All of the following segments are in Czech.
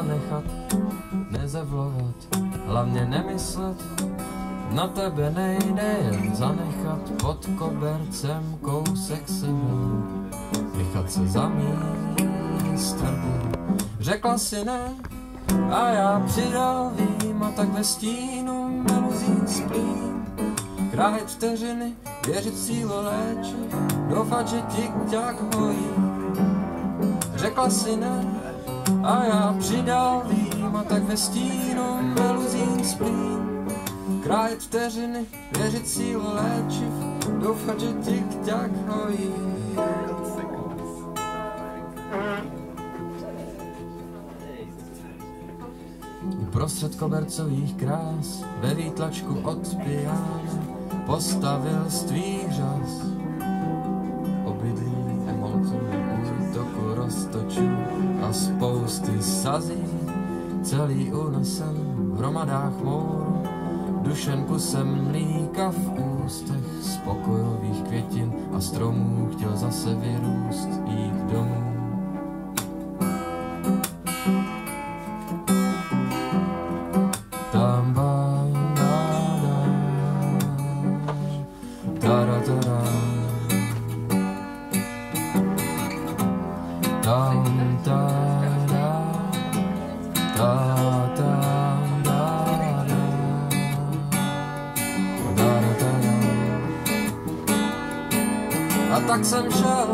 zanechat, nezavlovat, hlavně nemyslet, na tebe nejde jen zanechat pod kobercem kousek sebe, nechat se zamíst Řekla si ne, a já přidal vím a tak ve stínu meluzí splím. Krájet vteřiny, věřit sílu léčit, doufat, že ti ťak hojí. Řekla si ne, a já přidal vím a tak ve stínu meluzí splím. Krájet vteřiny, věřit sílu léčiv, doufat, že ti ťak hojí. Uprostřed kobercových krás ve výtlačku od pijána postavil z tvých řas. Sazí, celý unesen v hromadách mouru, dušen kusem mlíka v ústech spokojových květin a stromů chtěl zase vyrůst, jsem šel,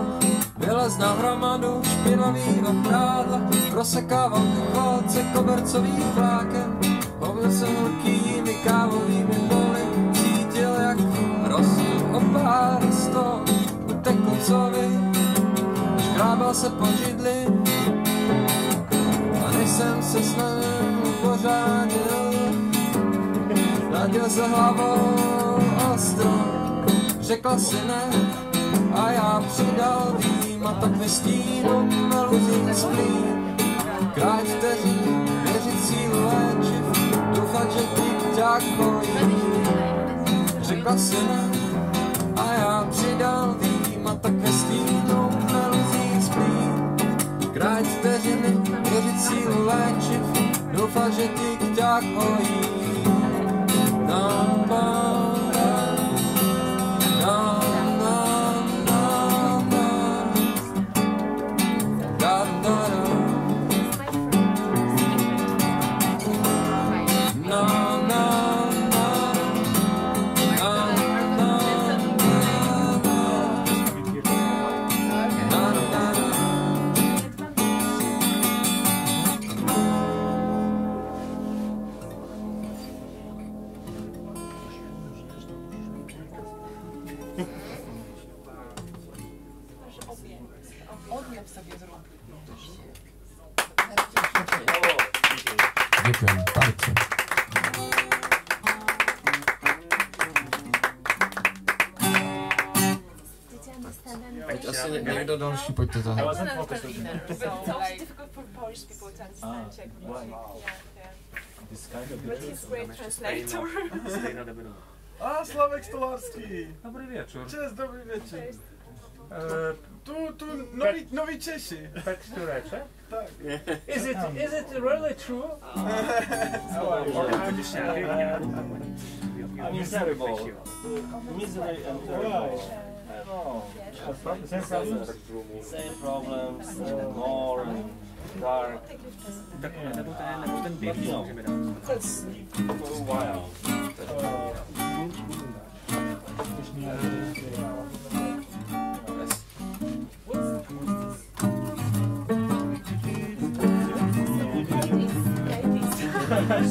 vylez na hromadu špinavýho prádla, prosekával ty kolce kobercových vláken, Pomil jsem horkými kávovými boly, cítil, jak rostu o pár sto, utekl covi, škrábal se po židli, a než jsem se s pořádil, naděl se hlavou o strom, řekla si ne, tak ve stínu meluzí splím, krát vteřin, věřit sílu léčiv, doufat, že ti ťak hojí. Řekla si ne, a já přidal vím, a tak ve stínu meluzí spím. Krát vteřiny, věřit sílu léčiv, doufat, že ti ťak hojí. Dam, bam, Děkujeme, palce. Ať asi někdo další, pojďte zahrát. Great translator. Ah, Slavek Stolarský! Dobrý večer. Cześć, dobrý večer. Tu, tu nowi, Tak. Is it, is it really true? Miserable. Misery and. Same problems. Same problems, more. Dark. Let's go wild. Blue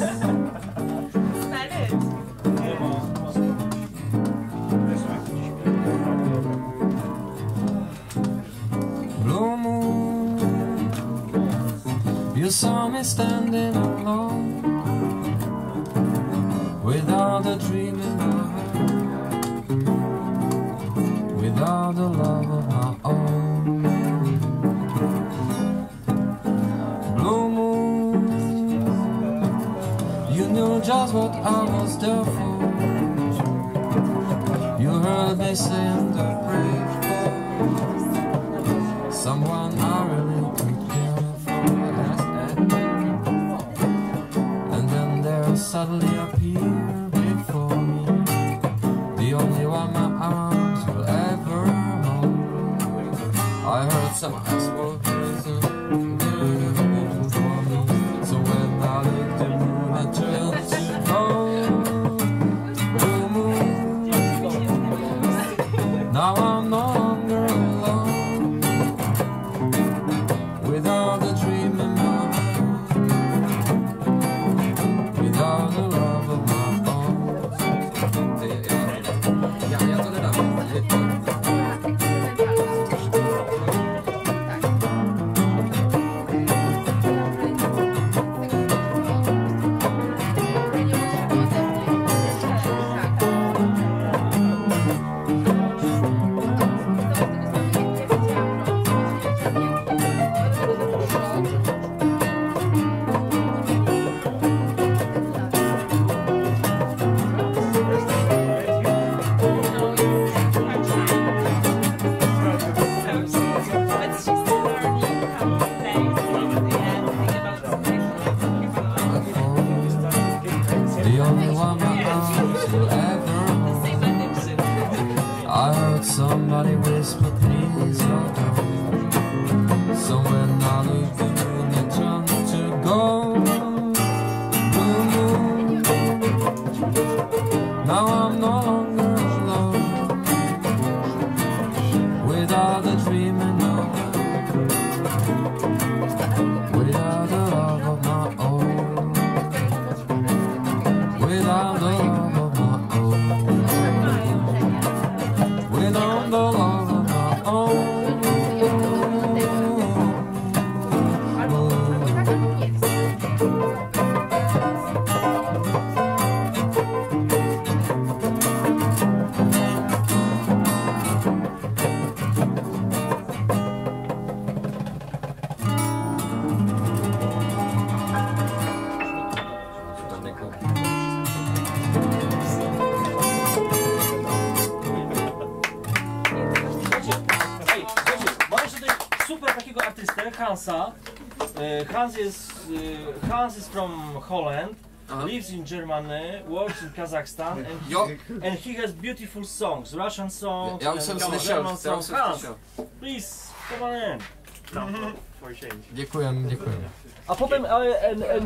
moon, you saw me standing alone without a dream in my closed door for You. Heard me sing the brave Someone I really could care for And then there suddenly appeared before me The only one my arms will ever hold. I heard someone ask I heard somebody whisper, please don't go. So when I looked Hare Hansa. E, Hans jest, e, Hans is from Holland, lives in Germany, works in Kazakhstan and, Jo, and he has beautiful songs, Russian songs, ja and jsem German slyšel, songs. jsem Hans, slyšel. please, come on in. No, For change. Děkujem, děkujem. A potem, e, en, en,